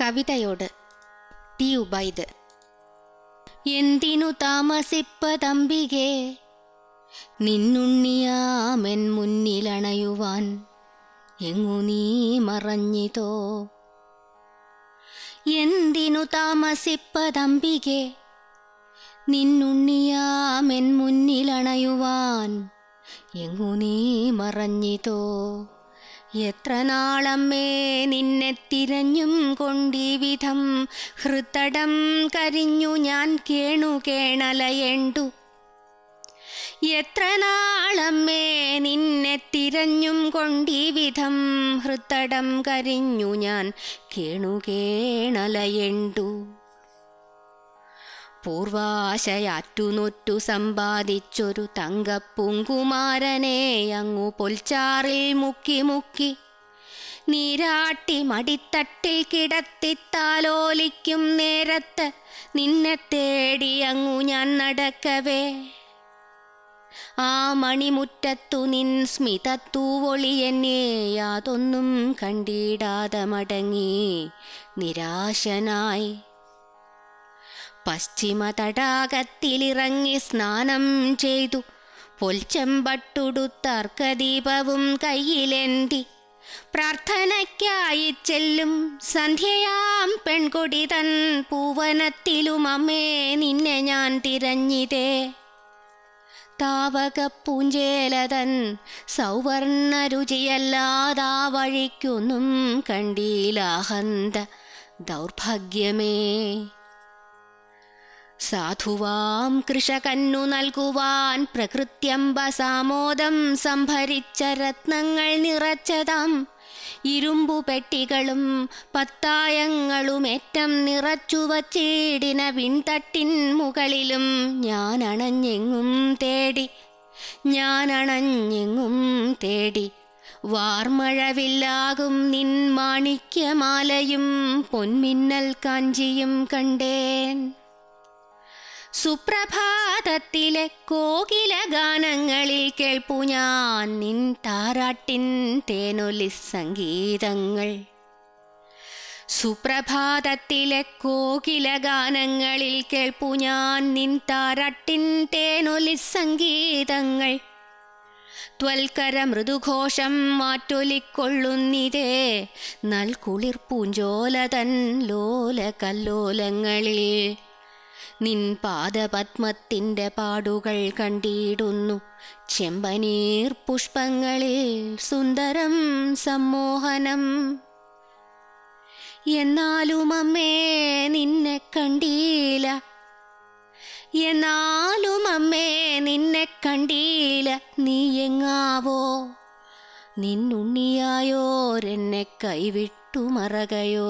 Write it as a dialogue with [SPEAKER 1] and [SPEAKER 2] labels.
[SPEAKER 1] കവിതയോട്. T Ubaid. എന്തിനു താമസിപ്പതമ്പികേ നിന്നുണ്ണിയാമെൻ മുന്നിലണയുവാൻ. എങ്ങു നീ മറഞ്ഞിതോ? എന്തിനു താമസിപ്പതമ്പികെ നിന്നുണ്ണിയാമെൻ മുന്നിലണയുവാൻ. എങ്ങു നീ മറഞ്ഞിതോ? എത്ര നാളമ്മേ നിന്നെ തിരഞ്ഞും കൊണ്ടിവിധം. ഹൃത്തടം കരിഞ്ഞു ഞാൻ കേണു കേണലയേണ്ടു. എത്ര നാളമ്മേ നിന്നെ തിരഞ്ഞും കൊണ്ടിവിധം. ഹൃത്തടം കരിഞ്ഞു ഞാൻ കേണുകേണലയണ്ടു പൂർവാശയാറ്റുനൊറ്റു സമ്പാദിച്ചൊരു തങ്കപ്പൂങ്കുമാരനെ അങ്ങു പൊൽച്ചാറിൽ മുക്കി മുക്കി. നീരാട്ടി മടിത്തട്ടിൽ കിടത്തിത്താലോലിക്കും നേരത്ത് നിന്നെ തേടി അങ്ങു ഞാൻ നടക്കവേ. ആ മണിമുറ്റത്തു നിൻ സ്മിതത്തൂവൊളി എന്നെ യാതൊന്നും കണ്ടിടാതെ മടങ്ങി നിരാശനായി പശ്ചിമ തടാകത്തിലിറങ്ങി സ്നാനം ചെയ്തു. പൊൽച്ചെമ്പട്ടുടുത്തർക്കദീപവും കയ്യിലെന്തി. പ്രാർത്ഥനയ്ക്കായി ചെല്ലും സന്ധ്യയാം പെൺകൊടി തൻ പൂവനത്തിലും അമ്മേ നിന്നെ ഞാൻ തിരഞ്ഞിതേ. താവക പൂഞ്ചേലതൻ സൗവർണ രുചിയല്ലാതാ വഴിക്കൊന്നും കണ്ടീലാഹന്ത ദൗർഭാഗ്യമേ. സാധുവാം കൃഷകന്നു നൽകുവാൻ പ്രകൃത്യംബസാമോദം സംഭരിച്ച രത്നങ്ങൾ നിറച്ചതാം. ഇരുമ്പു പെട്ടികളും പത്തായങ്ങളുമേറ്റം നിറച്ചു വച്ചിടിന വിൺതട്ടിൻ മുകളിലും ഞാൻ അണഞ്ഞെങ്ങും തേടി ഞാൻ അണഞ്ഞെങ്ങും തേടി. വാർമഴവില്ലാകും നിൻ മാണിക്യമാലയും പൊന്മിന്നൽ കാഞ്ചിയും കണ്ടേൻ. സുപ്രഭാതത്തിലെ കോകില ഗാനങ്ങളിൽ കേൾപ്പു ഞാൻ നിൻ താരാട്ടിൻ തേനൊലി സംഗീതങ്ങൾ. സുപ്രഭാതത്തിലെ കോകില ഗാനങ്ങളിൽ കേൾപ്പു ഞാൻ നിൻ താരാട്ടിൻ തേനൊലി സംഗീതങ്ങൾ. ത്വൽക്കര മൃദുഘോഷം മാറ്റൊലിക്കൊള്ളുന്നിതേ നൽകുളിർ പൂഞ്ചോലതൻ ലോല കല്ലോലങ്ങളിൽ നിൻ പാദപത്മത്തിന്റെ പാടുകൾ കണ്ടിടുന്നു. ചെമ്പനീർ പുഷ്പങ്ങളിൽ സുന്ദരം സമ്മോഹനം. എന്നാലും അമ്മേ നിന്നെ കണ്ടീല എന്നാലും അമ്മേ നിന്നെ കണ്ടീല നീ എങ്ങാവോ? നിന്നുണ്ണിയായോരെന്നെ കൈവിട്ടു മറകയോ?